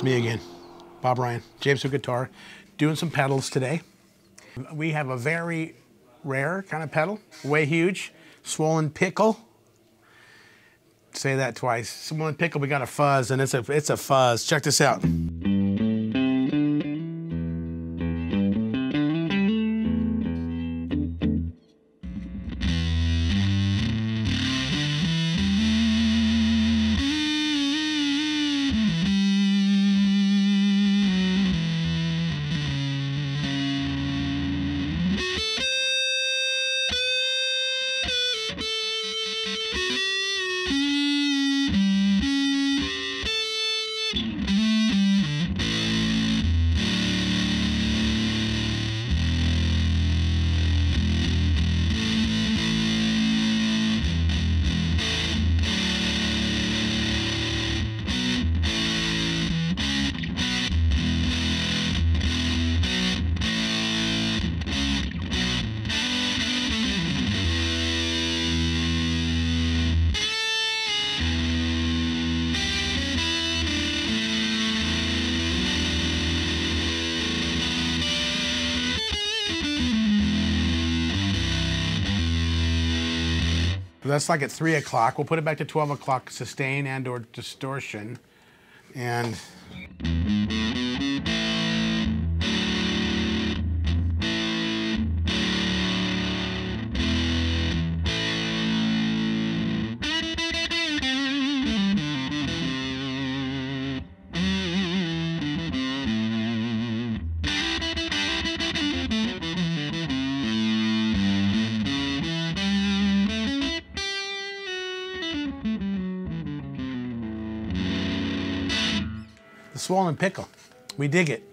It's me again, Bob Ryan, James Hood Guitar, doing some pedals today. We have a very rare kind of pedal, way huge, swollen pickle. Say that twice. Swollen pickle, we got a fuzz, and it's a, it's a fuzz. Check this out. That's like at three o'clock. We'll put it back to 12 o'clock, sustain and or distortion. And the swollen pickle. We dig it.